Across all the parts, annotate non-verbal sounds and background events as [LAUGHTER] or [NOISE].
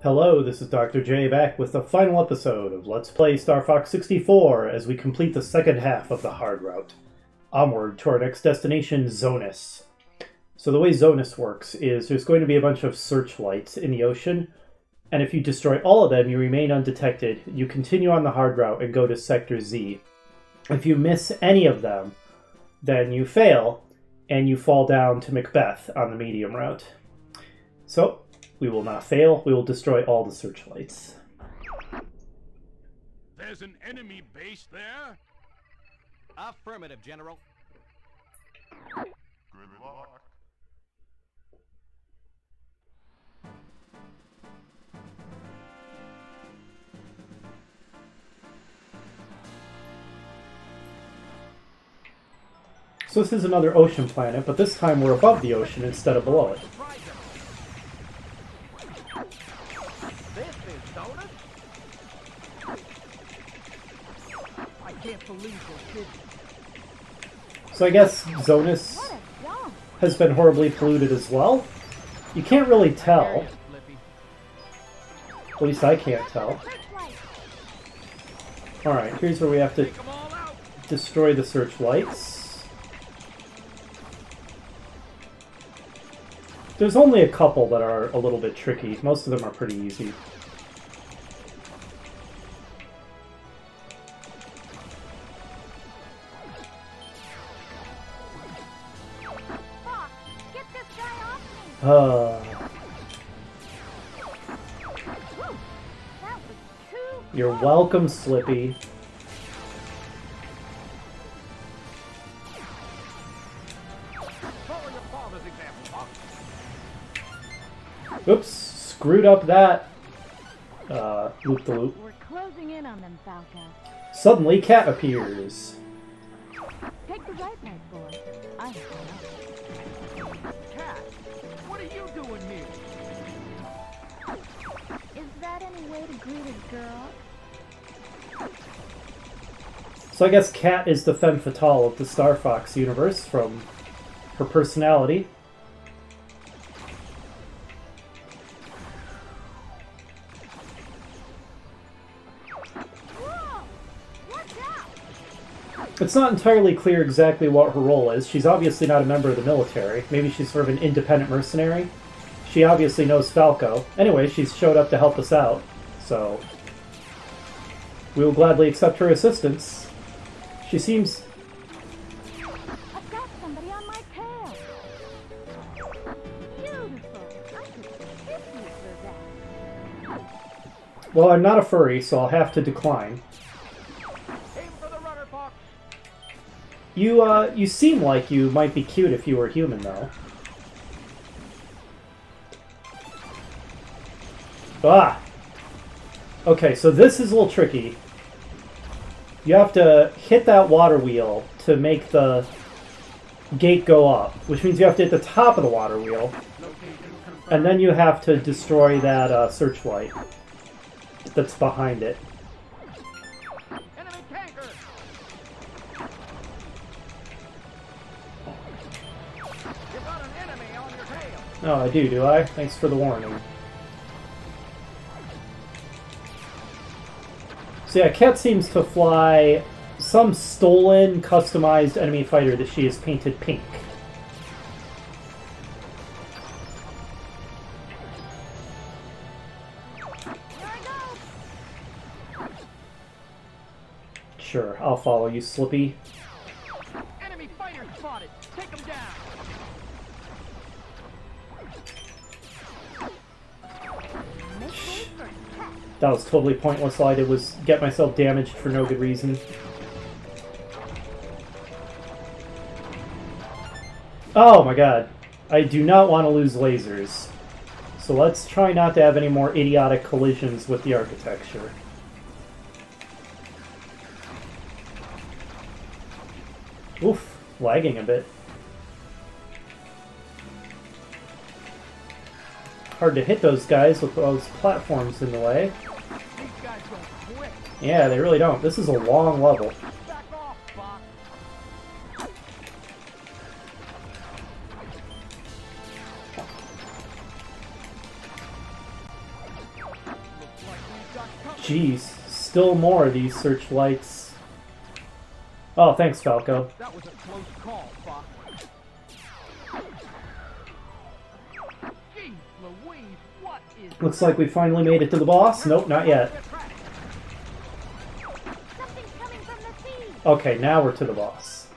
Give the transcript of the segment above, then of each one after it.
Hello, this is Dr. J back with the final episode of Let's Play Star Fox 64 as we complete the second half of the hard route. Onward to our next destination, Zoness. So the way Zoness works is there's going to be a bunch of searchlights in the ocean, and if you destroy all of them, you remain undetected. You continue on the hard route and go to Sector Z. If you miss any of them, then you fail, and you fall down to Macbeth on the medium route. So, we will not fail. We will destroy all the searchlights. There's an enemy base there? Affirmative, General. Good luck. So this is another ocean planet, but this time we're above the ocean instead of below it. So I guess Zoness What a dump. has been horribly polluted as well. You can't really tell. At least I can't tell. Alright, here's where we have to Take 'em all out. destroy the searchlights. There's only a couple that are a little bit tricky. Most of them are pretty easy. Uh, Whew. That was too you're welcome, Slippy. Follow your father's example, Fox. Oops, screwed up that uh, loop the loop. We're closing in on them, Falco. Suddenly, Katt appears. Take the right boy. I have to know. Katt, what are you doing here? Is that any way to greet a girl? So I guess Katt is the femme fatale of the Star Fox universe from her personality. It's not entirely clear exactly what her role is. She's obviously not a member of the military. Maybe she's sort of an independent mercenary. She obviously knows Falco. Anyway, she's showed up to help us out, so we will gladly accept her assistance. She seems I've got somebody on my tail. Beautiful. I could you for that. well, I'm not a furry, so I'll have to decline. You uh you seem like you might be cute if you were human though. Ah. Okay, so this is a little tricky. You have to hit that water wheel to make the gate go up, which means you have to hit the top of the water wheel, and then you have to destroy that uh, searchlight that's behind it. Oh, I do, do I? Thanks for the warning. So yeah, Katt seems to fly some stolen, customized enemy fighter that she has painted pink. Sure, I'll follow you, Slippy. That was totally pointless. All I did was get myself damaged for no good reason. Oh my god. I do not want to lose lasers. So let's try not to have any more idiotic collisions with the architecture. Oof, lagging a bit. Hard to hit those guys with those platforms in the way. Yeah, they really don't. This is a long level. Jeez, still more of these searchlights. Oh, thanks, Falco. That was a close call. Jeez Louise, what is Looks like we finally made it to the boss. Nope, not yet. Okay, now we're to the boss.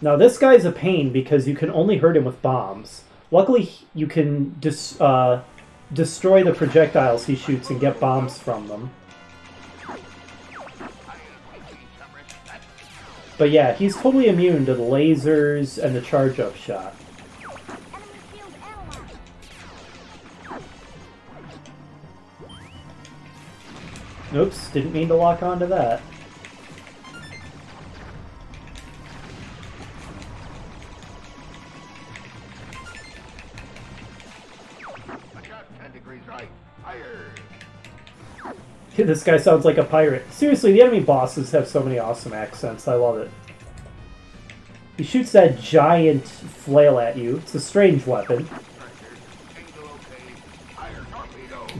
Now this guy's a pain because you can only hurt him with bombs. Luckily, you can dis- uh, destroy the projectiles he shoots and get bombs from them. But yeah, he's totally immune to the lasers and the charge-up shot. Oops, didn't mean to lock onto that. This guy sounds like a pirate. Seriously, the enemy bosses have so many awesome accents. I love it. He shoots that giant flail at you. It's a strange weapon,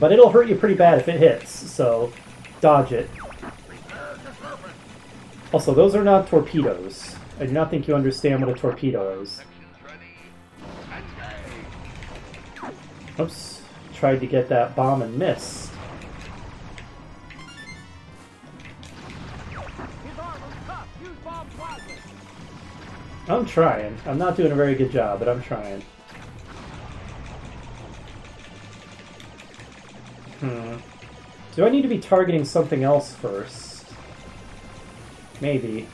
but it'll hurt you pretty bad if it hits, so dodge it. Also, those are not torpedoes. I do not think you understand what a torpedo is. Oops. Tried to get that bomb and missed. I'm trying. I'm not doing a very good job, but I'm trying. Hmm. Do I need to be targeting something else first? Maybe.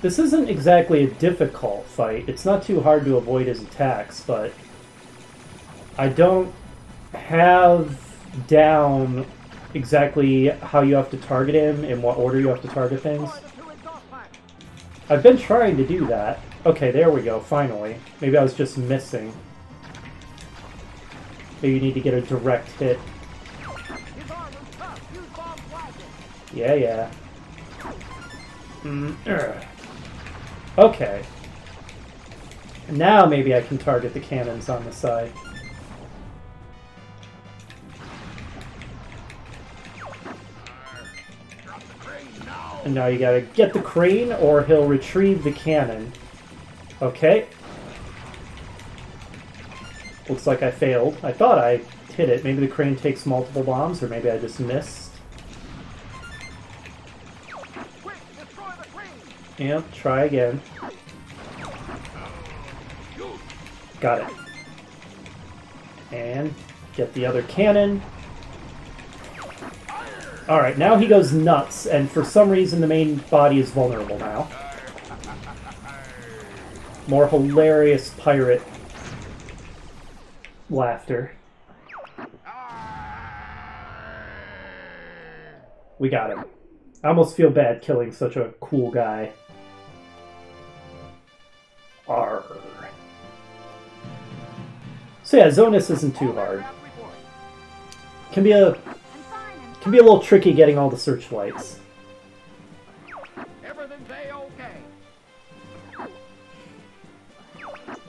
This isn't exactly a difficult fight. It's not too hard to avoid his attacks, but I don't have down exactly how you have to target him, in what order you have to target things. I've been trying to do that. Okay, there we go, finally. Maybe I was just missing. Maybe you need to get a direct hit. Yeah, yeah. Mm, ugh. Okay. Now maybe I can target the cannons on the side. And now you gotta get the crane or he'll retrieve the cannon. Okay. Looks like I failed. I thought I hit it. Maybe the crane takes multiple bombs, or maybe I just missed. Yep, try again. Got it. And get the other cannon. Alright, now he goes nuts, and for some reason the main body is vulnerable now. More hilarious pirate laughter. We got him. I almost feel bad killing such a cool guy. Arr. So yeah, Zoness isn't too hard. Can be a can be a little tricky getting all the searchlights. Everything's a-okay.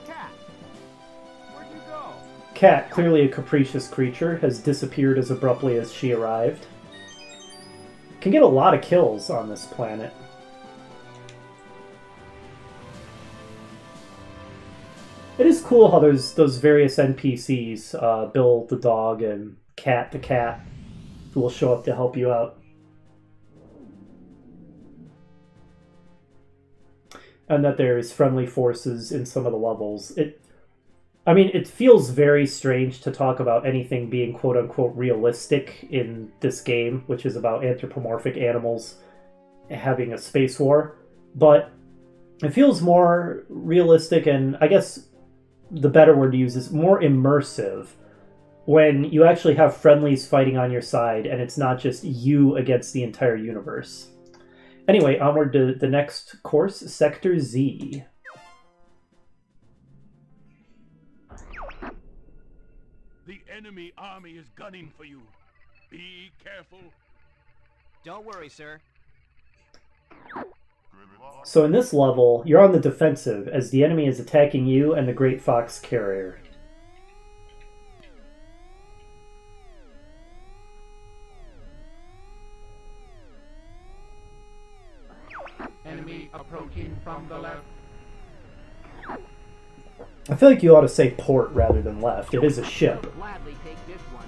Katt. Where'd you go? Katt, clearly a capricious creature, has disappeared as abruptly as she arrived. Can get a lot of kills on this planet. It is cool how there's those various NPCs, uh, Bill the dog and Katt the cat, who will show up to help you out. And that there's friendly forces in some of the levels. It I mean, it feels very strange to talk about anything being quote unquote realistic in this game, which is about anthropomorphic animals having a space war. But it feels more realistic, and I guess the better word to use is more immersive when you actually have friendlies fighting on your side and it's not just you against the entire universe. Anyway, onward to the next course, Sector Z. The enemy army is gunning for you. Be careful. Don't worry, sir. So in this level, you're on the defensive as the enemy is attacking you and the Great Fox Carrier. Approaching from the left. I feel like you ought to say port rather than left. It is a ship. Gladly take this one.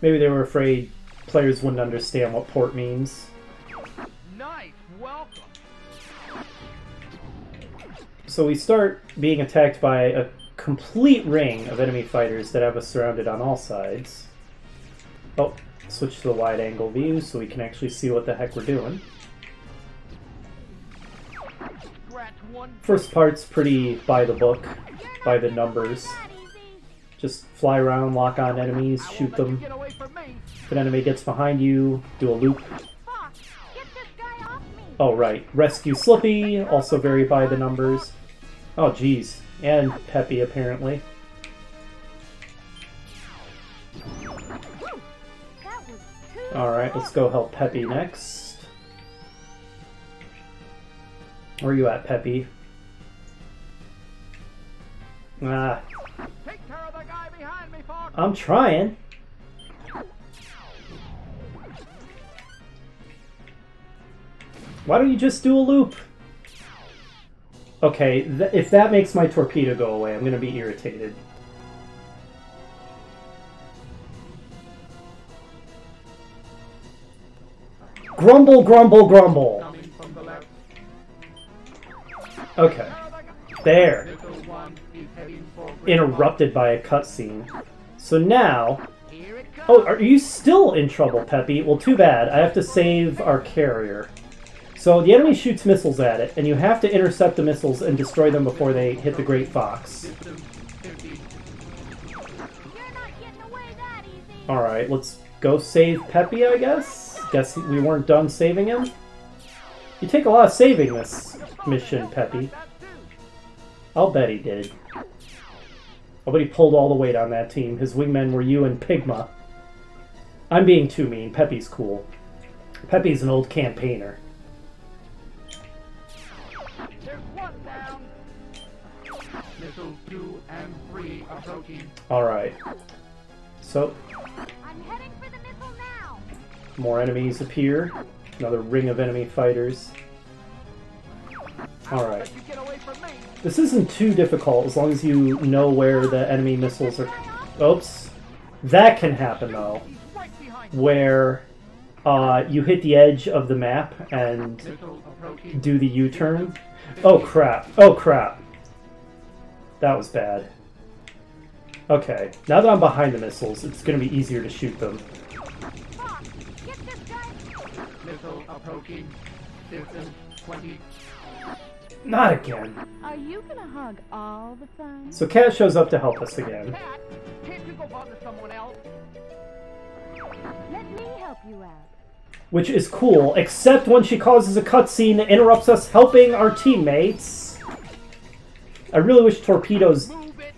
Maybe they were afraid players wouldn't understand what port means. Nice. Welcome. So we start being attacked by a complete ring of enemy fighters that have us surrounded on all sides. Oh, switch to the wide angle view so we can actually see what the heck we're doing. First part's pretty by the book, by the numbers. Just fly around, lock on enemies, shoot them. If an enemy gets behind you, do a loop. Oh, right. Rescue Slippy, also very by the numbers. Oh, geez. And Peppy, apparently. Alright, let's go help Peppy next. Where are you at, Peppy? Ah. I'm trying. Why don't you just do a loop? Okay, th- if that makes my torpedo go away, I'm gonna be irritated. Grumble, grumble, grumble. Okay, there. Interrupted by a cutscene. So now. Oh, are you still in trouble, Peppy? Well, too bad. I have to save our carrier. So the enemy shoots missiles at it, and you have to intercept the missiles and destroy them before they hit the Great Fox. Distance 50. You're not getting away that easy. Alright, let's go save Peppy, I guess? Guess we weren't done saving him? You take a lot of saving this mission, Peppy. I'll bet he did. Bet he pulled all the weight on that team. His wingmen were you and Pigma. I'm being too mean. Peppy's cool. Peppy's an old campaigner. Alright. one more enemies appear. Another ring of enemy fighters. Alright. This isn't too difficult as long as you know where the enemy missiles are. Oops. That can happen though, where uh, you hit the edge of the map and do the U-turn. Oh crap! Oh crap! That was bad. Okay, now that I'm behind the missiles, it's gonna be easier to shoot them. Fox, get this guy. Missile approaching. Distance 20. Not again. Are you gonna hug all the fun? So Katt shows up to help us again. Katt, can't you go bother someone else? Let me help you out. Which is cool, except when she causes a cutscene that interrupts us helping our teammates. I really wish torpedoes it,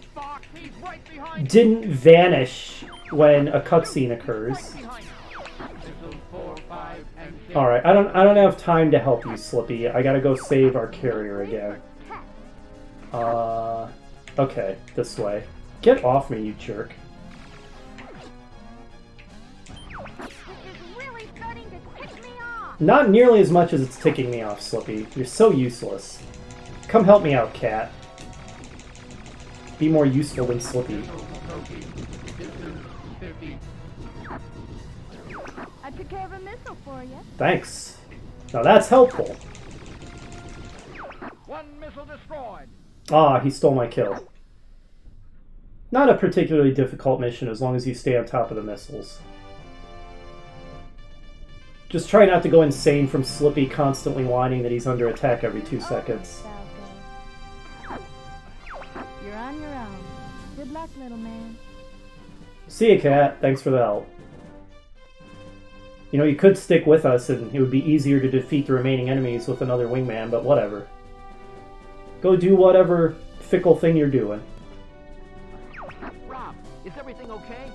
right didn't vanish when a cutscene occurs. Right 5, and 6. Alright, I don't I don't have time to help you, Slippy. I gotta go save our carrier again. Uh okay, this way. Get off me, you jerk. Not nearly as much as it's ticking me off, Slippy. You're so useless. Come help me out, Katt. Be more useful than Slippy. For you. Thanks. Now that's helpful. One missile destroyed. Ah, he stole my kill. Not a particularly difficult mission as long as you stay on top of the missiles. Just try not to go insane from Slippy constantly whining that he's under attack every two seconds. Falco. You're on your own. Good luck, little man. See ya, Katt. Thanks for the help. You know, you could stick with us and it would be easier to defeat the remaining enemies with another wingman, but whatever. Go do whatever fickle thing you're doing. Rob, is everything okay?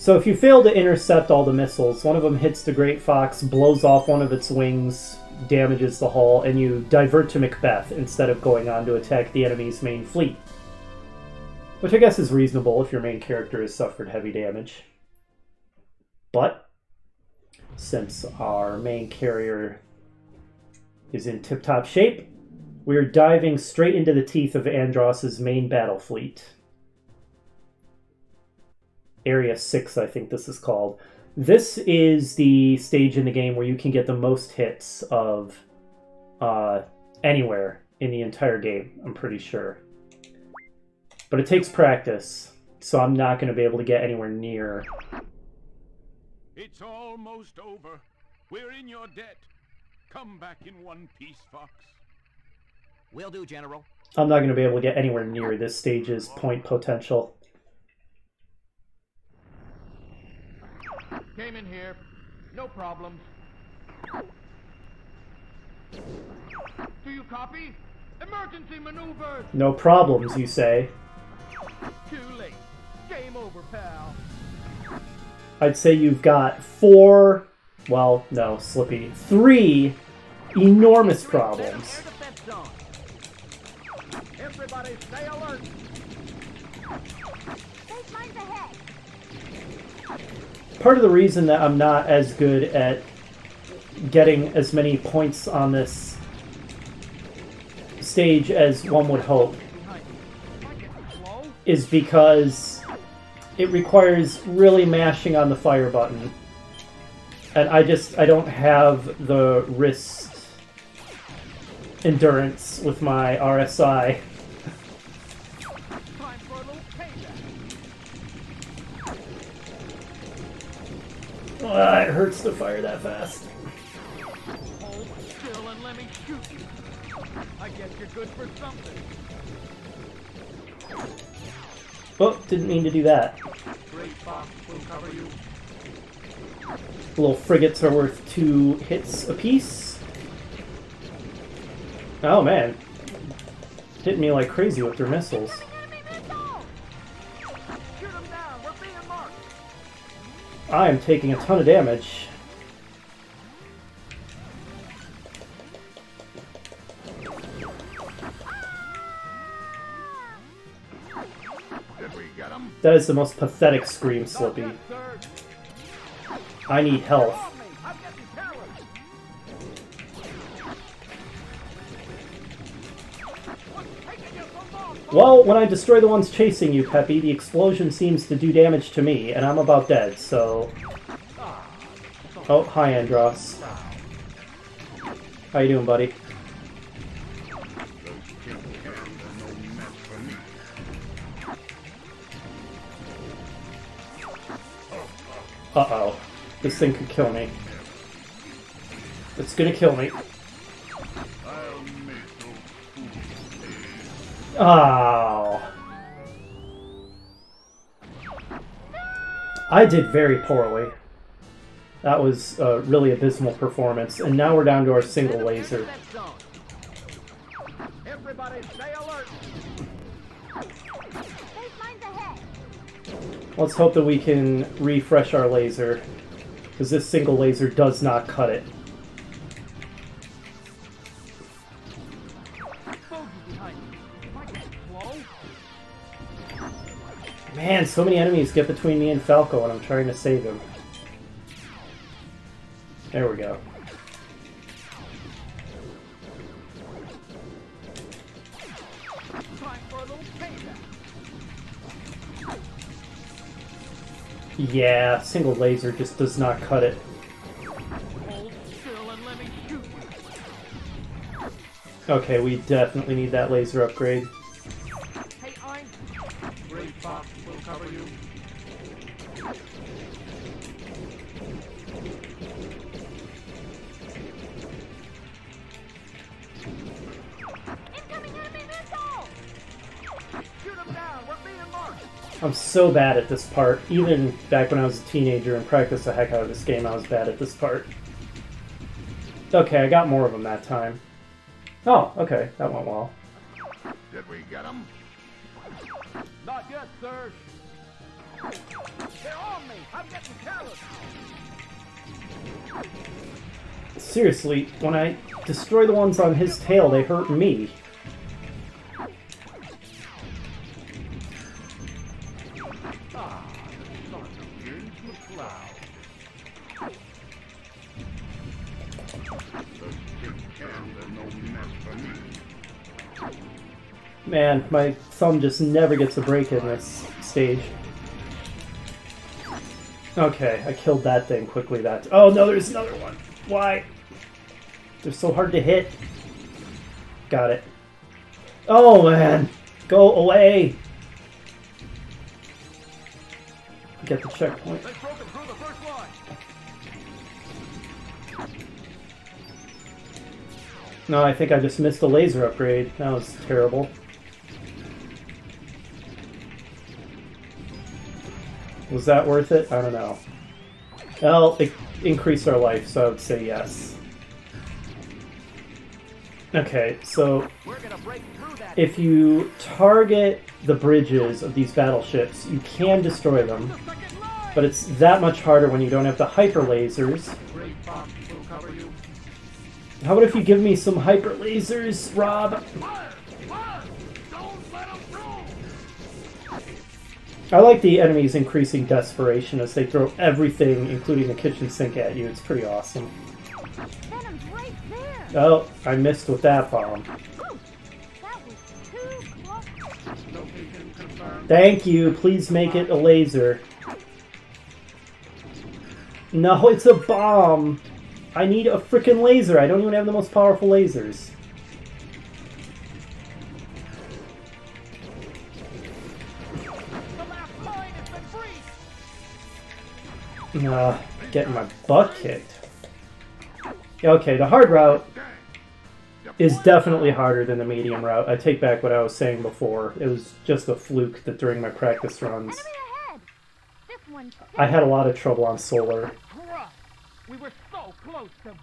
So if you fail to intercept all the missiles, one of them hits the Great Fox, blows off one of its wings, damages the hull, and you divert to Macbeth instead of going on to attack the enemy's main fleet. Which I guess is reasonable if your main character has suffered heavy damage. But since our main carrier is in tip top shape, we're diving straight into the teeth of Andross's main battle fleet. Area 6, I think this is called. This is the stage in the game where you can get the most hits of uh, anywhere in the entire game, I'm pretty sure. But it takes practice, so I'm not going to be able to get anywhere near. It's almost over. We're in your debt. Come back in one piece, Fox. Will do, General. I'm not going to be able to get anywhere near this stage's point potential. Came in here. No problems. Do you copy? Emergency maneuvers! No problems, you say. Too late. Game over, pal. I'd say you've got four, well, no, Slippy, three enormous problems. Air defense zone. Everybody stay alert. Take mines ahead. Part of the reason that I'm not as good at getting as many points on this stage as one would hope is because it requires really mashing on the fire button. And I just I don't have the wrist endurance with my RSI. Ah, it hurts to fire that fast. Hold still and let me shoot you. I guess you're good for something. Oh, didn't mean to do that. Great Fox will cover you. Little frigates are worth two hits apiece. Oh man. Hitting me like crazy with their missiles. I am taking a ton of damage. That is the most pathetic scream, Slippy. I need health. Well, when I destroy the ones chasing you, Peppy, the explosion seems to do damage to me, and I'm about dead, so... Oh, hi, Andross. How you doing, buddy? Uh-oh. This thing could kill me. It's gonna kill me. Oh. I did very poorly. That was a really abysmal performance, and now we're down to our single laser. Everybody stay alert. Take mines ahead. Let's hope that we can refresh our laser, because this single laser does not cut it. Man, so many enemies get between me and Falco when I'm trying to save him. There we go. Yeah, single laser just does not cut it. Okay, we definitely need that laser upgrade. I'm so bad at this part. Even back when I was a teenager and practiced the heck out of this game, I was bad at this part. Okay, I got more of them that time. Oh, okay, that went well. Did we get him? Not yet, sir. They're on me! I'm getting callous! Seriously, when I destroy the ones on his tail, they hurt me. My thumb just never gets a break in this stage. Okay, I killed that thing quickly. That oh no, there's another one. Why? They're so hard to hit. Got it. Oh man, go away. Get the checkpoint. They've broken through the first line! No, I think I just missed a laser upgrade. That was terrible. Was that worth it? I don't know. Well, it increased our life, so I would say yes. Okay, so We're gonna break through that! if you target the bridges of these battleships, you can destroy them, The second line! but it's that much harder when you don't have the hyper lasers. Great Fox will cover you. How about if you give me some hyper lasers, Rob? I like the enemies increasing desperation as they throw everything, including the kitchen sink, at you. It's pretty awesome. Right there. Oh, I missed with that bomb. Ooh, that was too close. Location confirmed. Thank you. Please make it a laser. No, it's a bomb. I need a freaking laser. I don't even have the most powerful lasers. Uh, getting my butt kicked. Okay, the hard route is definitely harder than the medium route. I take back what I was saying before. It was just a fluke that during my practice runs, Enemy ahead. This one's I had a lot of trouble on Solar. Crap! We were so close to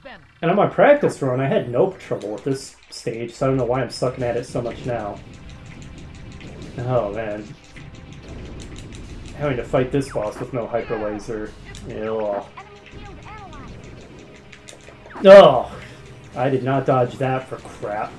And on my practice run, I had no trouble with this stage, so I don't know why I'm sucking at it so much now. Oh man. Having to fight this boss with no hyper laser. Ew. Oh! I did not dodge that for crap.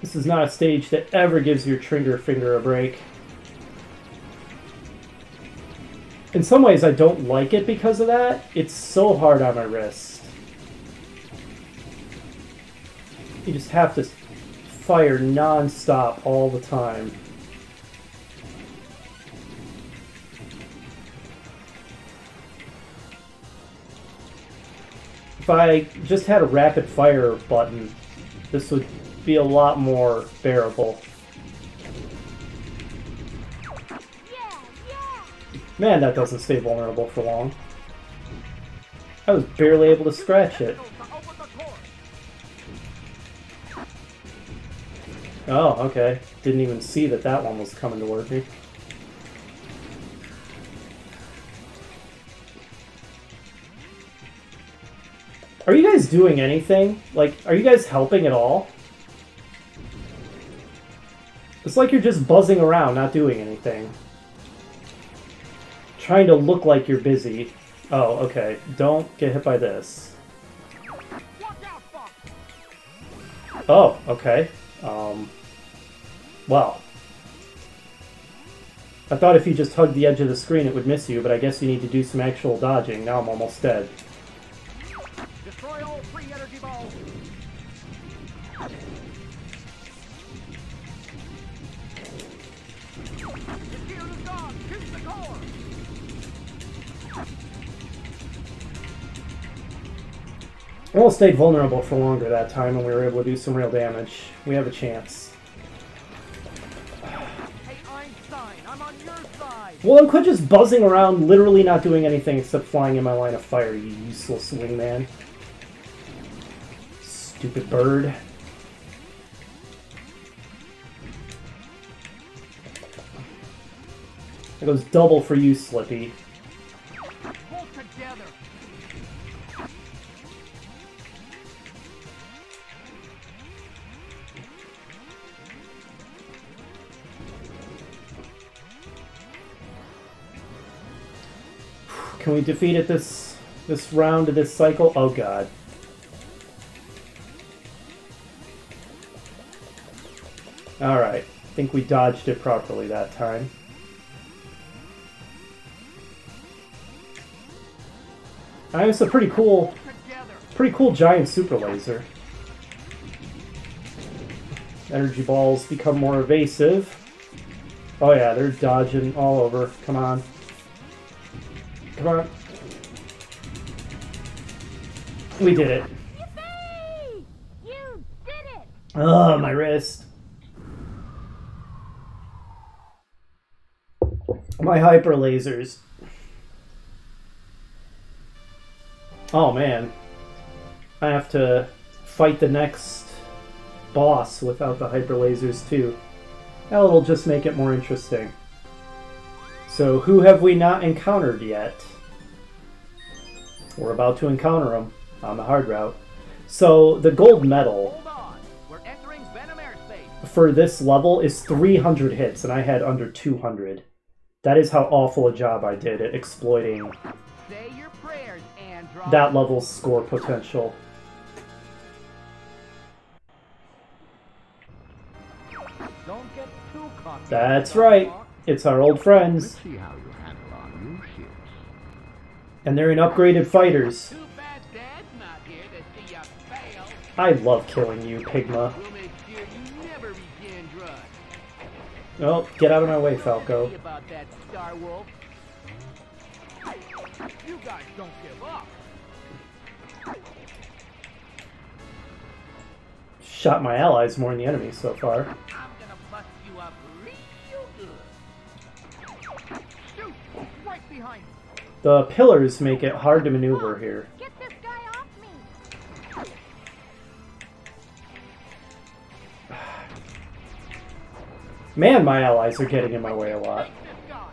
This is not a stage that ever gives your trigger finger a break. In some ways, I don't like it because of that. It's so hard on my wrist. You just have to fire non-stop all the time. If I just had a rapid fire button, this would be a lot more bearable. Man, that doesn't stay vulnerable for long. I was barely able to scratch it. Oh, okay. Didn't even see that that one was coming toward me. Are you guys doing anything? Like, are you guys helping at all? It's like you're just buzzing around, not doing anything. Trying to look like you're busy. Oh, okay. Don't get hit by this. Oh, okay. Um, well. I thought if you just hugged the edge of the screen it would miss you, but I guess you need to do some actual dodging. Now I'm almost dead. Almost stayed vulnerable for longer that time and we were able to do some real damage. We have a chance. Well, I'm just buzzing around, literally not doing anything except flying in my line of fire, you useless wingman. Stupid bird. It goes double for you, Slippy. Can we defeat it this this round of this cycle? Oh god. Alright. I think we dodged it properly that time. Uh, it's a pretty cool pretty cool giant super laser. Energy balls become more evasive. Oh yeah, they're dodging all over. Come on. Come on. We did it. Yippee! You did it! Oh, my wrist. My hyper lasers. Oh man. I have to fight the next boss without the hyper lasers too. That'll just make it more interesting. So, who have we not encountered yet? We're about to encounter them on the hard route. So, the gold medal Hold on. We're entering Venom airspace. for this level is 300 hits, and I had under 200. That is how awful a job I did at exploiting prayers, that level's score potential. Don't get too cocky. That's right. It's our old friends, See how you handle our new ships. and they're in upgraded fighters. Too bad Dad's not here to see you fail. I love killing you, Pigma. We'll make sure you never begin drugs. Oh, get out of my way, Falco. about that Star Wolf. You guys don't give up. Shot my allies more than the enemy so far. The pillars make it hard to maneuver here. Get this guy off me! Man, my allies are getting in my way a lot. Guy.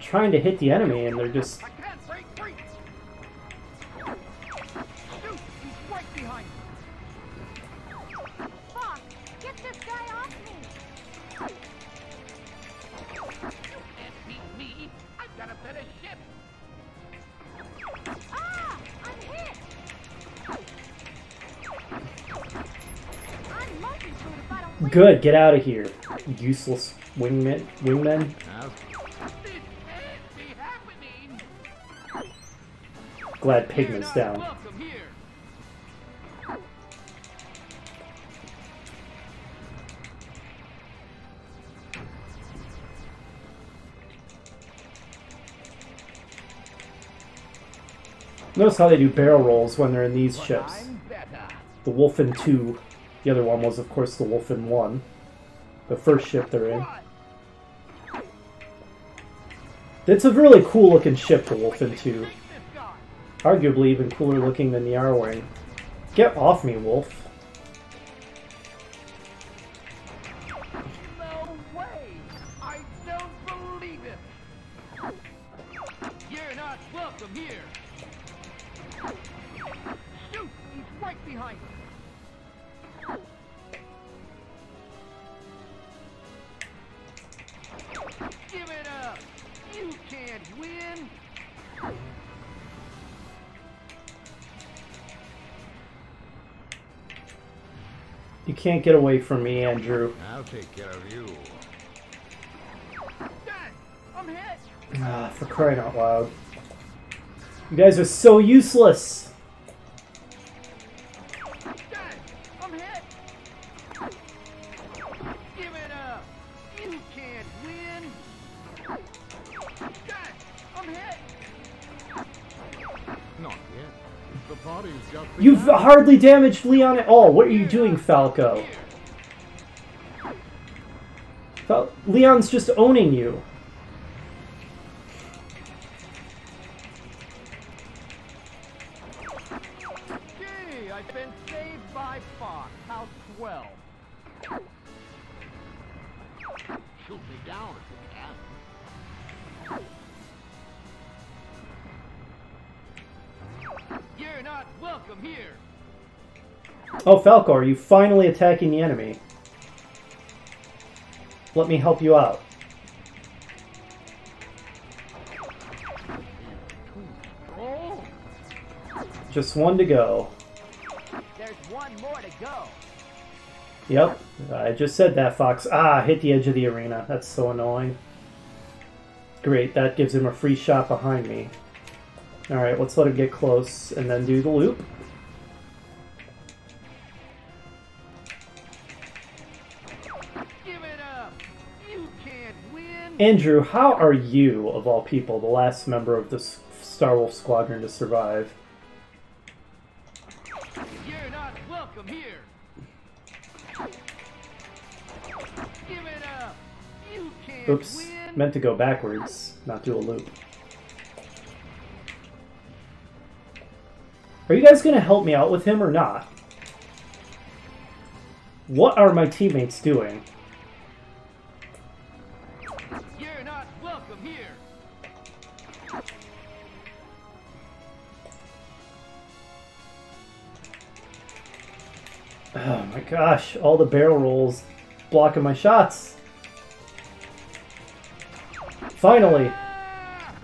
Trying to hit the enemy, and they're just. Good, get out of here. Useless wingmen. Wingmen. Glad Pigman's down. Notice how they do barrel rolls when they're in these ships. The Wolfen 2. The other one was, of course, the Wolfen 1. The first ship they're in. It's a really cool looking ship, the Wolfen 2. Take this guy. Arguably even cooler looking than the Arwing. Get off me, Wolf. No way! I don't believe it! You're not welcome here. Shoot! He's right behind you. Can't get away from me, Andrew. I'll take care of you. I'm hit! Ah, for crying out loud. You guys are so useless! Hardly damaged Leon at all. What are you doing, Falco? Fal- Leon's just owning you. Oh, Falco, are you finally attacking the enemy? Let me help you out. just one to go. There's one more to go. Yep, I just said that, Fox. Ah, hit the edge of the arena. That's so annoying. Great, that gives him a free shot behind me. Alright, let's let him get close and then do the loop. Andrew, how are you, of all people, the last member of the Star Wolf Squadron to survive? You're not welcome here. Give it up. You can't Oops, win. meant to go backwards, not do a loop. Are you guys gonna help me out with him or not? What are my teammates doing? Gosh, all the barrel rolls blocking my shots. Finally!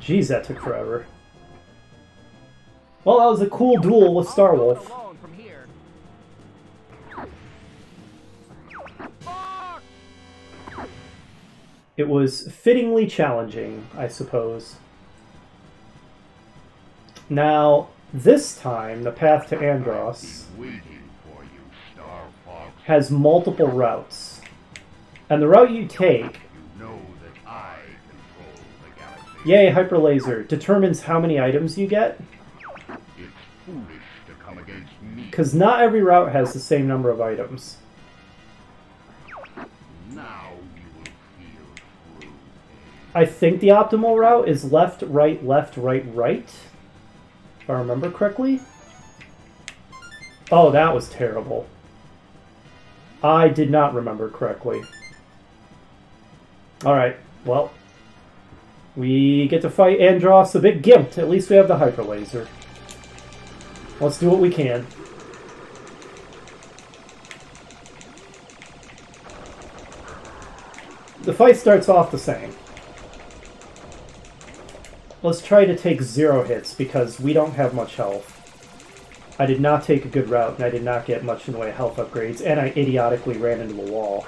Jeez, that took forever. Well, that was a cool duel with Star Wolf. It was fittingly challenging, I suppose. Now, this time, the path to Andross has multiple routes. And the route you take, yay, hyperlaser, determines how many items you get. Because not every route has the same number of items. I think the optimal route is left, right, left, right, right. If I remember correctly. Oh, that was terrible. I did not remember correctly. Alright, well. We get to fight Andross a bit gimped. At least we have the Hyper Laser. Let's do what we can. The fight starts off the same. Let's try to take zero hits because we don't have much health. I did not take a good route and I did not get much in the way of health upgrades, and I idiotically ran into the wall.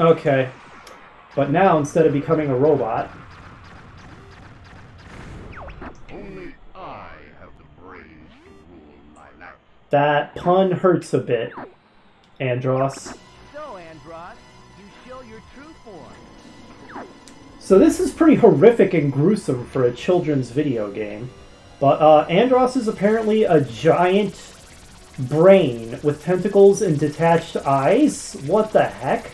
Okay. But now, instead of becoming a robot, that pun hurts a bit, Andross. So, Andross, you show your true form. So this is pretty horrific and gruesome for a children's video game. But uh, Andross is apparently a giant brain with tentacles and detached eyes. What the heck?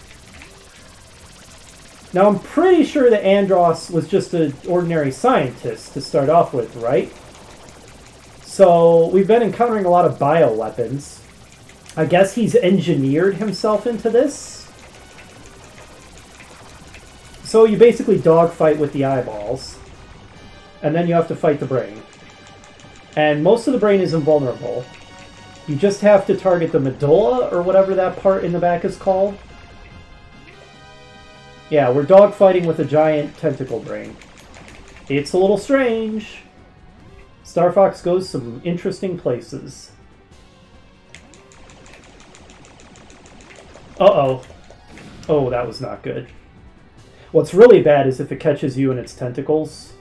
Now I'm pretty sure that Andross was just an ordinary scientist to start off with, right? So we've been encountering a lot of bioweapons. I guess he's engineered himself into this. So you basically dogfight with the eyeballs, and then you have to fight the brain. And most of the brain is invulnerable. You just have to target the medulla, or whatever that part in the back is called. Yeah, we're dogfighting with a giant tentacle brain. It's a little strange. Star Fox goes some interesting places. Uh-oh. Oh, that was not good. What's really bad is if it catches you in its tentacles,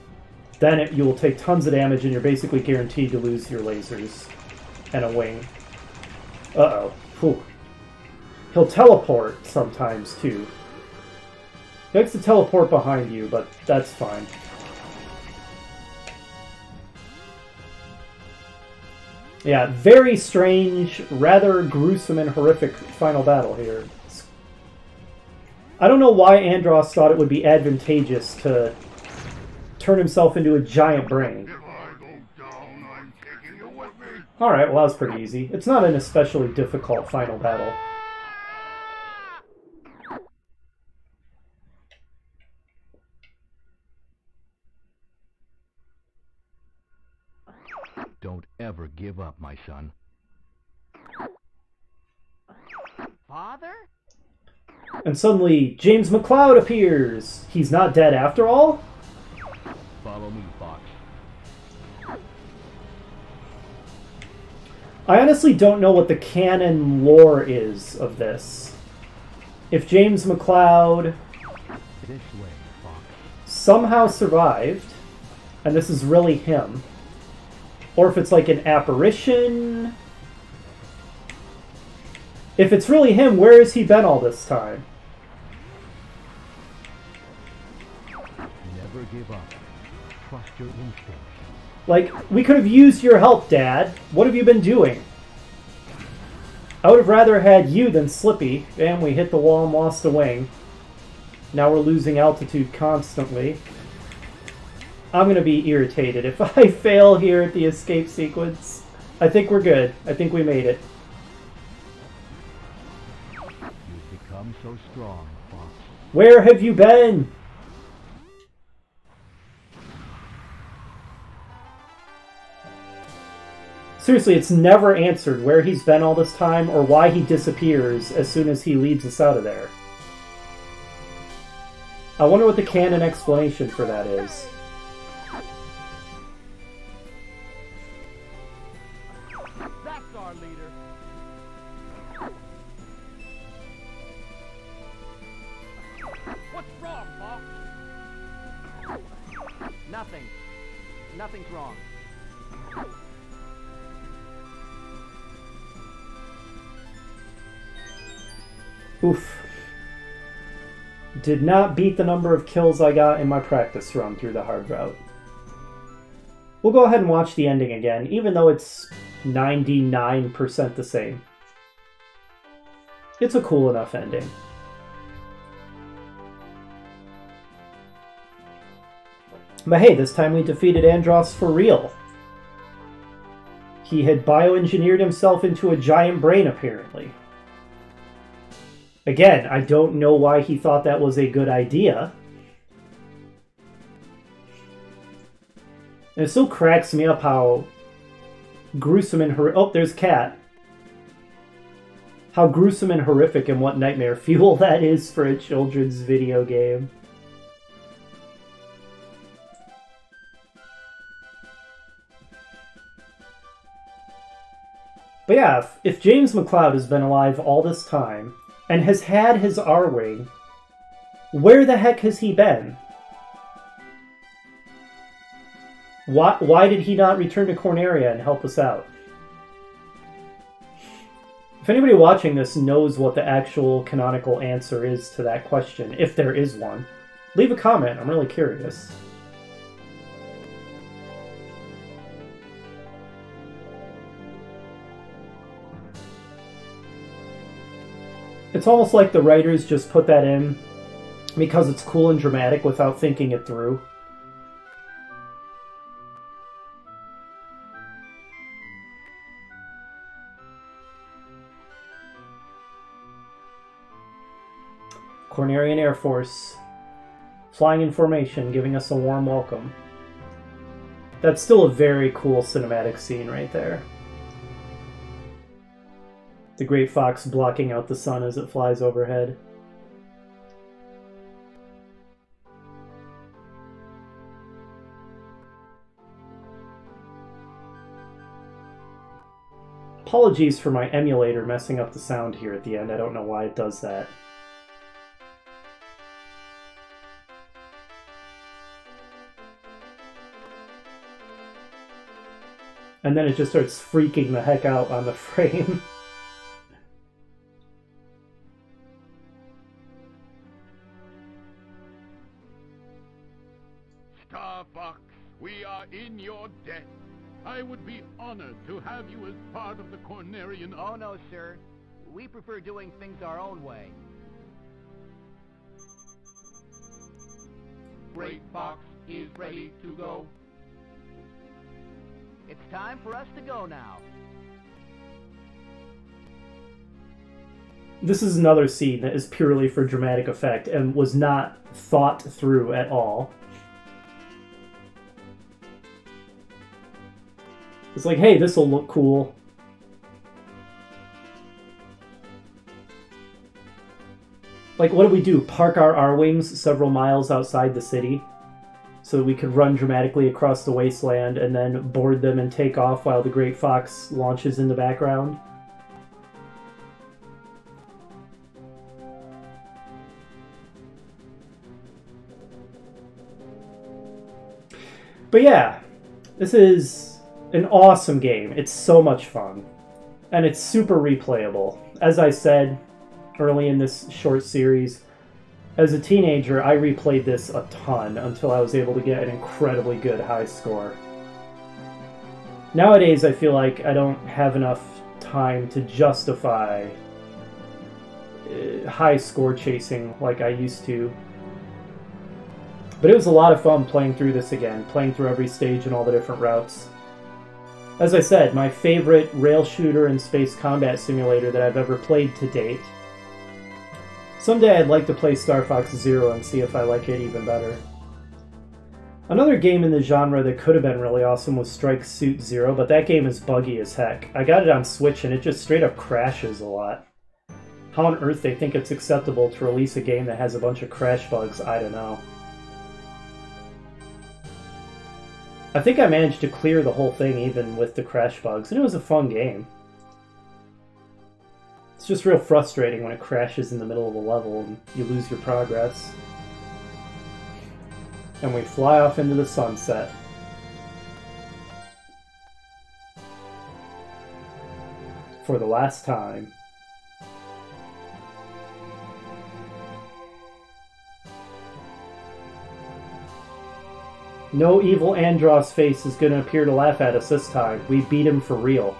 then it, you will take tons of damage and you're basically guaranteed to lose your lasers and a wing. Uh-oh. He'll teleport sometimes, too. He likes to teleport behind you, but that's fine. Yeah, very strange, rather gruesome and horrific final battle here. I don't know why Andross thought it would be advantageous to turn himself into a giant brain. Alright, well, that was pretty easy. It's not an especially difficult final battle. Don't ever Never give up, my son. Father? And suddenly, James McCloud appears. He's not dead after all? Follow me, Fox. I honestly don't know what the canon lore is of this. If James McCloud This way, Fox. somehow survived, and this is really him, or if it's like an apparition. If it's really him, where has he been all this time? Never give up. Trust your instincts. Like, we could have used your help, Dad. What have you been doing? I would have rather had you than Slippy. And we hit the wall and lost a wing. Now we're losing altitude constantly. I'm going to be irritated if I [LAUGHS] fail here at the escape sequence. I think we're good. I think we made it. You've become so strong, Fox. Where have you been? Seriously, it's never answered where he's been all this time or why he disappears as soon as he leaves us out of there. I wonder what the canon explanation for that is. Did not beat the number of kills I got in my practice run through the hard route. We'll go ahead and watch the ending again, even though it's 99% the same. It's a cool enough ending. But hey, this time we defeated Andross for real. He had bioengineered himself into a giant brain, apparently. Again, I don't know why he thought that was a good idea. And it still cracks me up how gruesome and horrific. Oh, there's Katt. How gruesome and horrific and what nightmare [LAUGHS] fuel that is for a children's video game. But yeah, if, if James McCloud has been alive all this time and has had his Arwing, where the heck has he been? Why, why did he not return to Corneria and help us out? If anybody watching this knows what the actual canonical answer is to that question, if there is one, leave a comment. I'm really curious. It's almost like the writers just put that in because it's cool and dramatic without thinking it through. Cornerian Air Force, flying in formation, giving us a warm welcome. That's still a very cool cinematic scene right there. The great fox blocking out the sun as it flies overhead. Apologies for my emulator messing up the sound here at the end. I don't know why it does that. And then it just starts freaking the heck out on the [LAUGHS] frame. Cornerian Oh no, sir. We prefer doing things our own way. Great Fox is ready to go. It's time for us to go now. This is another scene that is purely for dramatic effect and was not thought through at all. It's like, hey, this will look cool. Like, what do we do? Park our Arwings several miles outside the city so that we could run dramatically across the wasteland and then board them and take off while the Great Fox launches in the background? But yeah, this is an awesome game. It's so much fun. And it's super replayable. As I said early in this short series, as a teenager, I replayed this a ton until I was able to get an incredibly good high score. Nowadays, I feel like I don't have enough time to justify uh, high score chasing like I used to. But it was a lot of fun playing through this again, playing through every stage and all the different routes. As I said, my favorite rail shooter and space combat simulator that I've ever played to date. Someday I'd like to play Star Fox Zero and see if I like it even better. Another game in the genre that could have been really awesome was Strike Suit Zero, but that game is buggy as heck. I got it on Switch and it just straight up crashes a lot. How on earth they think it's acceptable to release a game that has a bunch of crash bugs, I don't know. I think I managed to clear the whole thing even with the crash bugs, and it was a fun game. It's just real frustrating when it crashes in the middle of a level and you lose your progress. And we fly off into the sunset. For the last time. No evil Andross face is gonna appear to laugh at us this time. We beat him for real.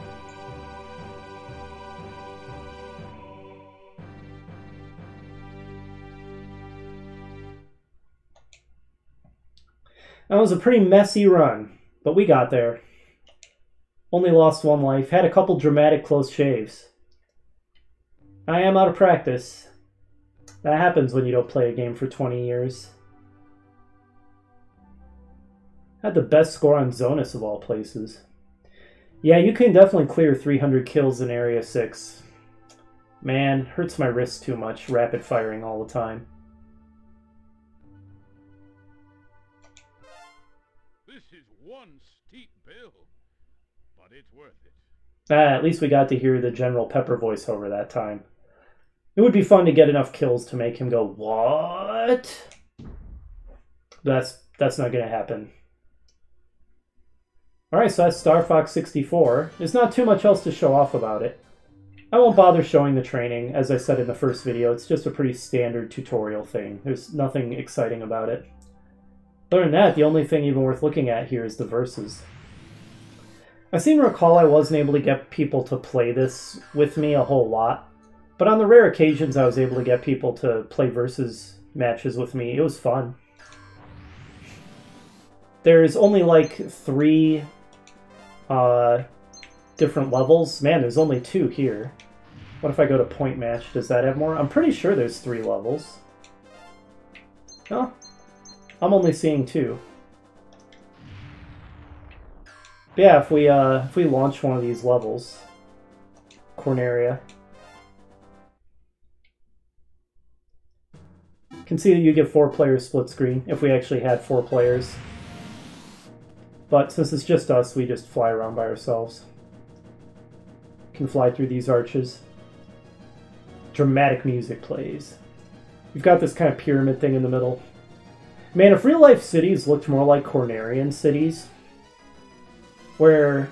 That was a pretty messy run, but we got there. Only lost one life, had a couple dramatic close shaves. I am out of practice. That happens when you don't play a game for 20 years. Had the best score on Zoness of all places. Yeah, you can definitely clear 300 kills in Area 6. Man, hurts my wrist too much, rapid firing all the time. Ah, at least we got to hear the General Pepper voiceover that time. It would be fun to get enough kills to make him go, What? That's that's not gonna happen. Alright, so that's Star Fox 64. There's not too much else to show off about it. I won't bother showing the training, as I said in the first video, it's just a pretty standard tutorial thing. There's nothing exciting about it. Other than that, the only thing even worth looking at here is the verses. I seem to recall I wasn't able to get people to play this with me a whole lot, but on the rare occasions I was able to get people to play versus matches with me, it was fun. There's only like three uh, different levels. Man, there's only two here. What if I go to point match? Does that have more? I'm pretty sure there's three levels. No, I'm only seeing two. But yeah, if we uh, if we launch one of these levels, Corneria, you can see that you get four players split screen if we actually had four players. But since it's just us, we just fly around by ourselves. Can fly through these arches. Dramatic music plays. You've got this kind of pyramid thing in the middle. Man, if real life cities looked more like Cornerian cities, where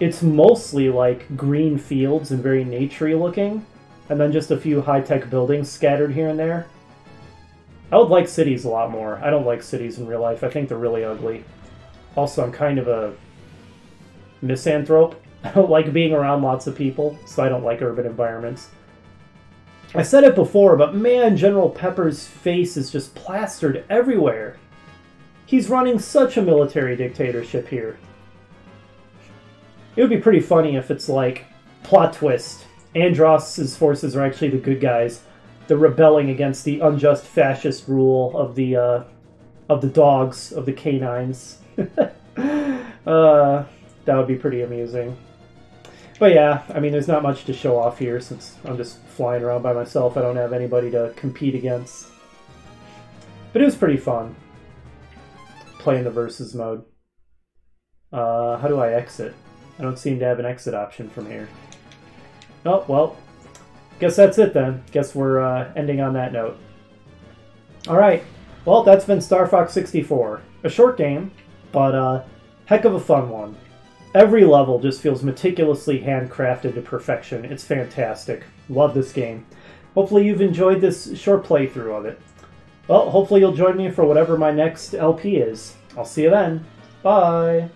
it's mostly like green fields and very naturey looking, and then just a few high tech buildings scattered here and there. I would like cities a lot more. I don't like cities in real life. I think they're really ugly. Also, I'm kind of a misanthrope. [LAUGHS] I don't like being around lots of people, so I don't like urban environments. I said it before, but man, General Pepper's face is just plastered everywhere. He's running such a military dictatorship here. It would be pretty funny if it's like, plot twist, Andross's forces are actually the good guys. They're rebelling against the unjust fascist rule of the, uh, of the dogs, of the canines. [LAUGHS] uh, That would be pretty amusing. But yeah, I mean, there's not much to show off here since I'm just flying around by myself. I don't have anybody to compete against. But it was pretty fun playing the versus mode. Uh, how do I exit? I don't seem to have an exit option from here. Oh, well, guess that's it then. Guess we're uh, ending on that note. Alright, well, that's been Star Fox 64. A short game, but uh, heck of a fun one. Every level just feels meticulously handcrafted to perfection. It's fantastic. Love this game. Hopefully you've enjoyed this short playthrough of it. Well, hopefully you'll join me for whatever my next LP is. I'll see you then. Bye!